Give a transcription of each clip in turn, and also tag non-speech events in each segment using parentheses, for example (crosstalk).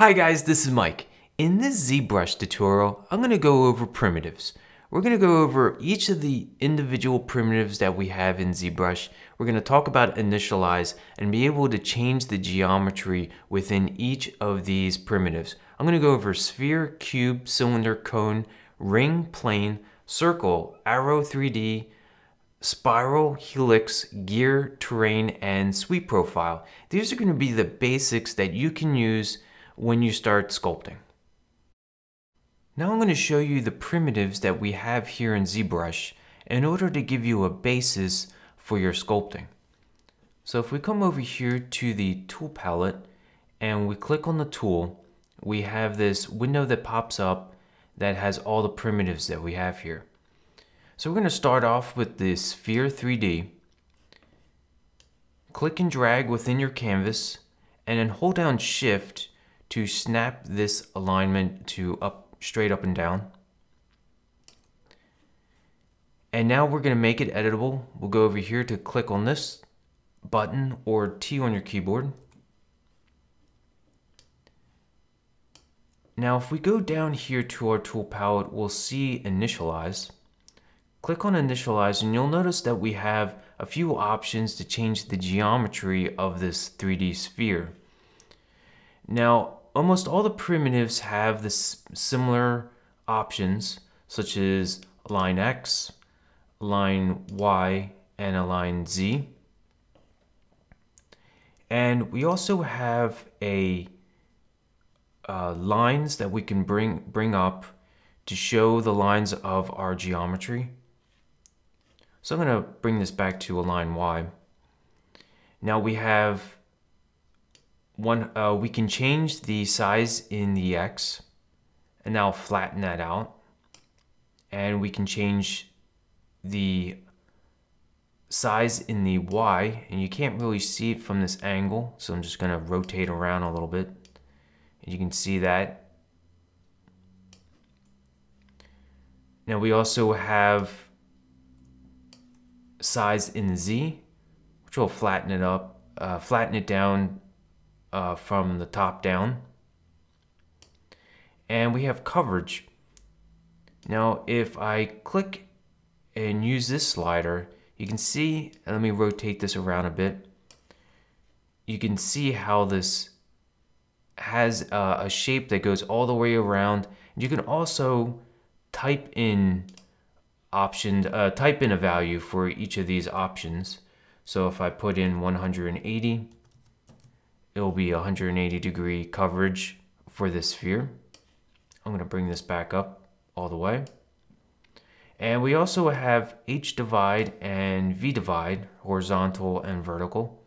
Hi guys, this is Mike. In this ZBrush tutorial, I'm going to go over primitives. We're going to go over each of the individual primitives that we have in ZBrush. We're going to talk about initialize and be able to change the geometry within each of these primitives. I'm going to go over sphere, cube, cylinder, cone, ring, plane, circle, arrow 3D, spiral, helix, gear, terrain, and sweep profile. These are going to be the basics that you can use when you start sculpting. Now I'm going to show you the primitives that we have here in ZBrush in order to give you a basis for your sculpting. So if we come over here to the tool palette and we click on the tool, we have this window that pops up that has all the primitives that we have here. So we're going to start off with the Sphere 3D. Click and drag within your canvas and then hold down Shift to snap this alignment to up straight up and down. And now we're going to make it editable. We'll go over here to click on this button or T on your keyboard. Now if we go down here to our tool palette, we'll see Initialize. Click on Initialize and you'll notice that we have a few options to change the geometry of this 3D sphere. Now, almost all the primitives have this similar options such as line X, line Y, and a line Z. And we also have a uh, lines that we can bring bring up to show the lines of our geometry. So I'm going to bring this back to a line Y. Now we have one, uh, we can change the size in the X and now flatten that out. And we can change the size in the Y and you can't really see it from this angle. So I'm just gonna rotate around a little bit. And you can see that. Now we also have size in the Z, which will flatten it up, uh, flatten it down uh, from the top down. And we have coverage. Now, if I click and use this slider, you can see, let me rotate this around a bit. You can see how this has uh, a shape that goes all the way around. You can also type in option, uh, type in a value for each of these options. So if I put in 180, it will be 180 degree coverage for this sphere. I'm going to bring this back up all the way. And we also have H divide and V divide, horizontal and vertical.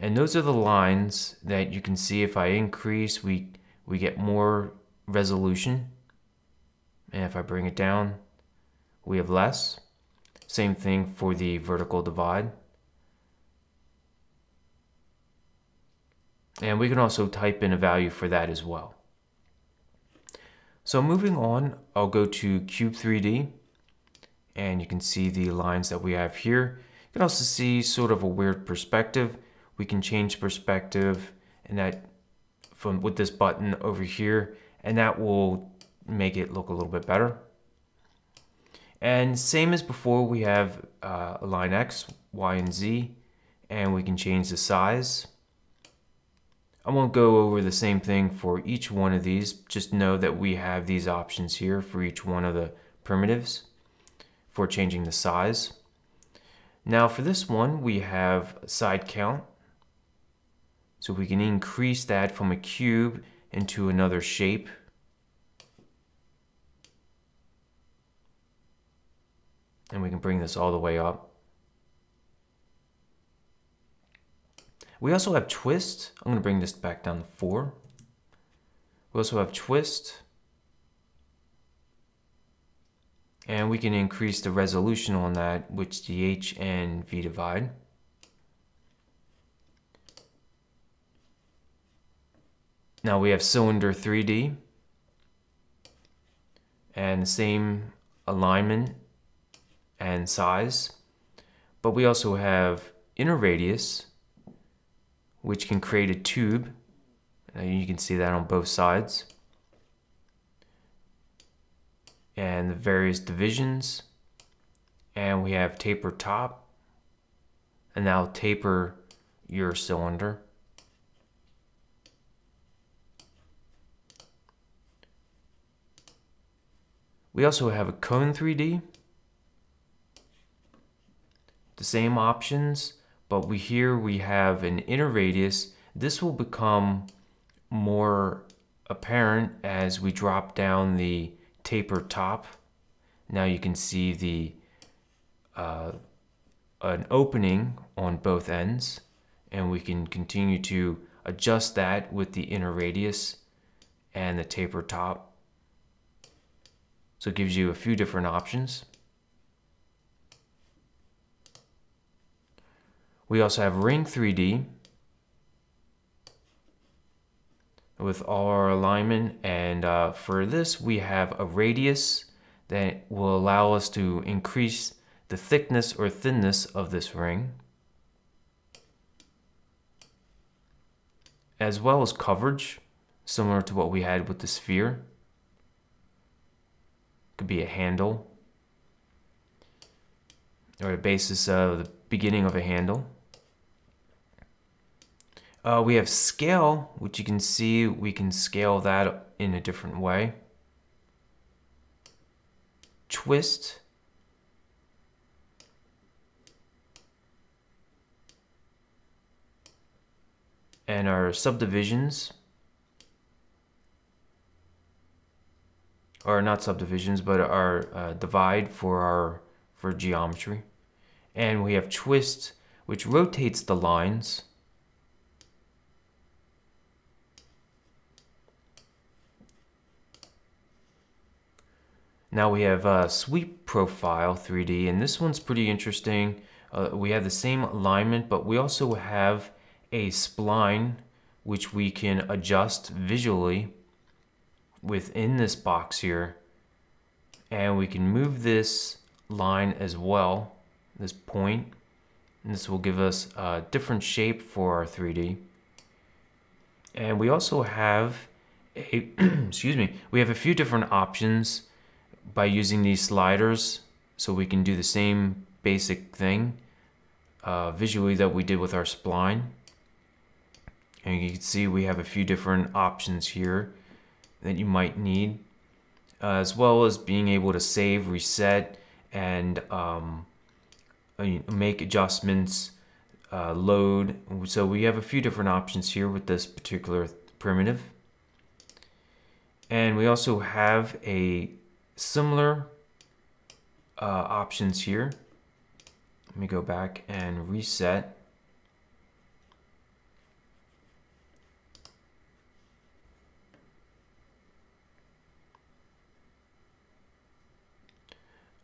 And those are the lines that you can see if I increase, we, we get more resolution. And if I bring it down, we have less. Same thing for the vertical divide. And we can also type in a value for that as well. So moving on, I'll go to Cube 3D and you can see the lines that we have here. You can also see sort of a weird perspective. We can change perspective and that from with this button over here and that will make it look a little bit better. And same as before, we have uh, line X, Y, and Z, and we can change the size. I won't go over the same thing for each one of these. Just know that we have these options here for each one of the primitives for changing the size. Now for this one, we have side count. So we can increase that from a cube into another shape. And we can bring this all the way up. We also have twist. I'm going to bring this back down to 4. We also have twist. And we can increase the resolution on that, which the H and V divide. Now we have cylinder 3D. And the same alignment and size. But we also have inner radius which can create a tube And you can see that on both sides. And the various divisions. And we have taper top. And now taper your cylinder. We also have a cone 3D. The same options, but we here we have an inner radius. This will become more apparent as we drop down the taper top. Now you can see the uh, an opening on both ends and we can continue to adjust that with the inner radius and the taper top. So it gives you a few different options. We also have Ring 3D with all our alignment and uh, for this we have a radius that will allow us to increase the thickness or thinness of this ring as well as coverage similar to what we had with the sphere. Could be a handle or a basis of the beginning of a handle uh, we have scale, which you can see we can scale that in a different way. Twist. And our subdivisions. Or not subdivisions, but our uh, divide for our for geometry. And we have twist, which rotates the lines. Now we have uh, Sweep Profile 3D, and this one's pretty interesting. Uh, we have the same alignment, but we also have a spline which we can adjust visually within this box here. And we can move this line as well, this point, and this will give us a different shape for our 3D. And we also have a, (clears throat) excuse me, we have a few different options by using these sliders so we can do the same basic thing uh, visually that we did with our spline. And you can see we have a few different options here that you might need, uh, as well as being able to save, reset, and um, make adjustments, uh, load. So we have a few different options here with this particular primitive. And we also have a similar uh, options here. Let me go back and reset.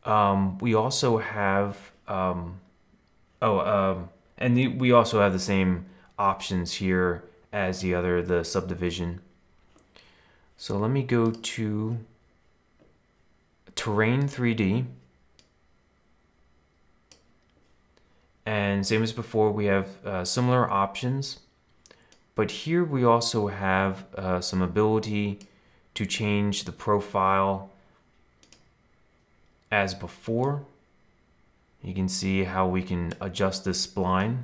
Um, we also have, um, oh, um, and the, we also have the same options here as the other, the subdivision. So let me go to terrain 3D. And same as before, we have uh, similar options. But here we also have uh, some ability to change the profile as before. You can see how we can adjust this spline.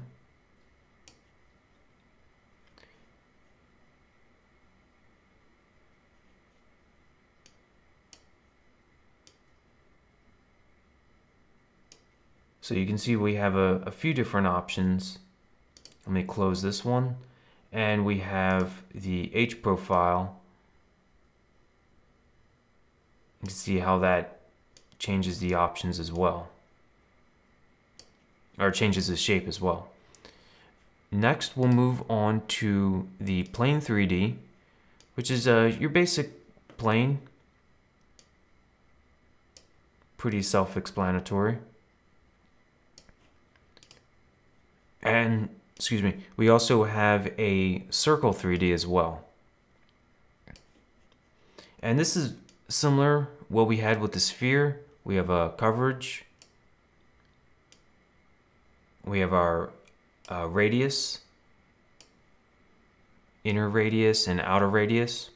So you can see we have a, a few different options. Let me close this one. And we have the H profile. You can see how that changes the options as well. Or changes the shape as well. Next, we'll move on to the plane 3D, which is uh, your basic plane. Pretty self-explanatory. And, excuse me, we also have a circle 3D as well. And this is similar what we had with the sphere. We have a coverage. We have our uh, radius. inner radius and outer radius.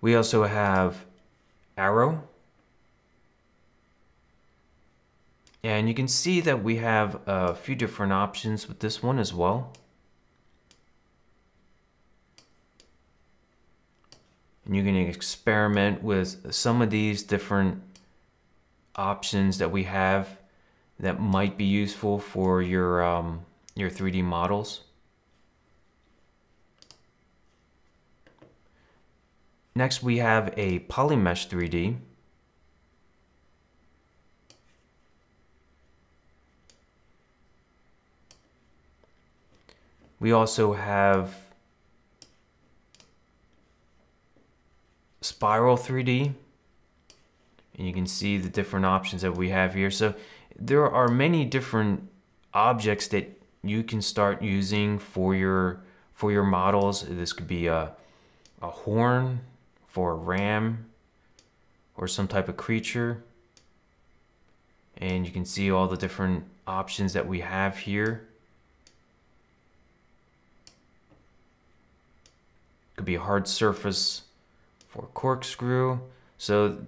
We also have arrow. And you can see that we have a few different options with this one as well. And you can experiment with some of these different options that we have that might be useful for your, um, your 3D models. Next, we have a Polymesh 3D. We also have Spiral 3D. And you can see the different options that we have here. So there are many different objects that you can start using for your for your models. This could be a, a horn, for a ram or some type of creature. And you can see all the different options that we have here. Could be a hard surface for corkscrew. So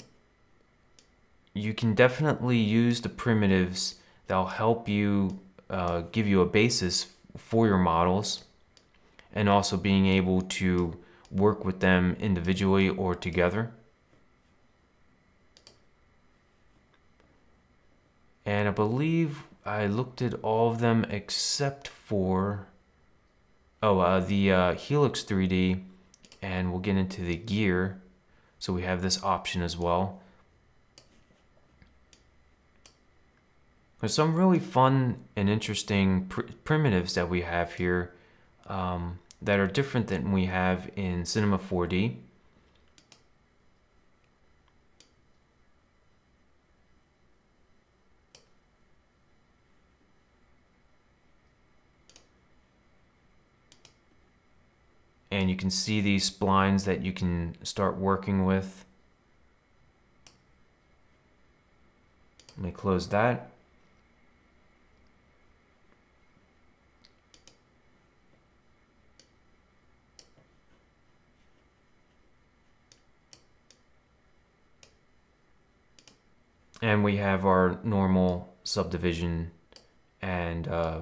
you can definitely use the primitives that'll help you uh, give you a basis for your models and also being able to work with them individually or together. And I believe I looked at all of them except for, oh, uh, the uh, Helix 3D, and we'll get into the gear. So we have this option as well. There's some really fun and interesting pr primitives that we have here. Um, that are different than we have in Cinema 4D. And you can see these splines that you can start working with. Let me close that. And we have our normal subdivision and uh,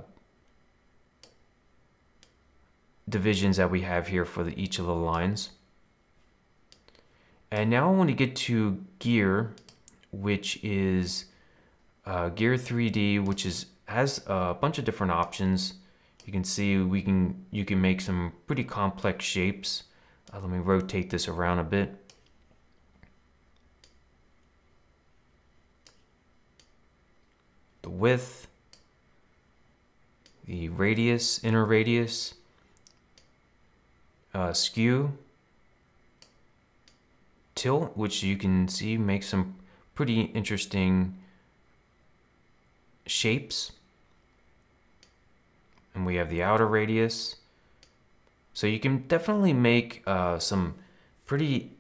divisions that we have here for the, each of the lines. And now I want to get to gear, which is uh, gear 3D, which is has a bunch of different options. You can see we can you can make some pretty complex shapes. Uh, let me rotate this around a bit. the width, the radius, inner radius, uh, skew, tilt, which you can see makes some pretty interesting shapes. And we have the outer radius. So you can definitely make uh, some pretty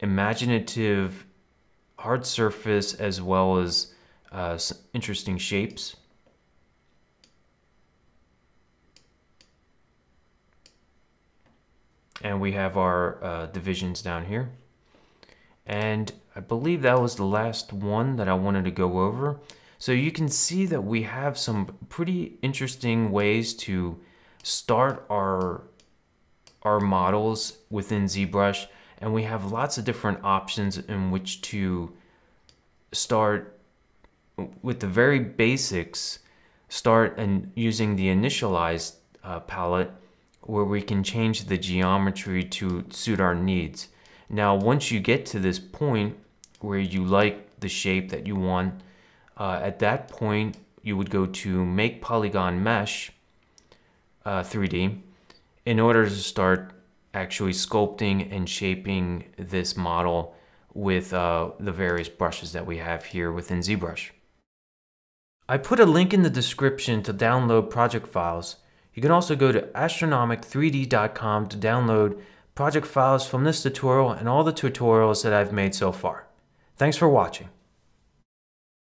imaginative hard surface as well as uh, interesting shapes. And we have our uh, divisions down here. And I believe that was the last one that I wanted to go over. So you can see that we have some pretty interesting ways to start our, our models within ZBrush. And we have lots of different options in which to start with the very basics, start and using the initialized uh, palette where we can change the geometry to suit our needs. Now, once you get to this point where you like the shape that you want, uh, at that point, you would go to Make Polygon Mesh uh, 3D in order to start actually sculpting and shaping this model with uh, the various brushes that we have here within ZBrush. I put a link in the description to download project files. You can also go to astronomic3d.com to download project files from this tutorial and all the tutorials that I've made so far. Thanks for watching.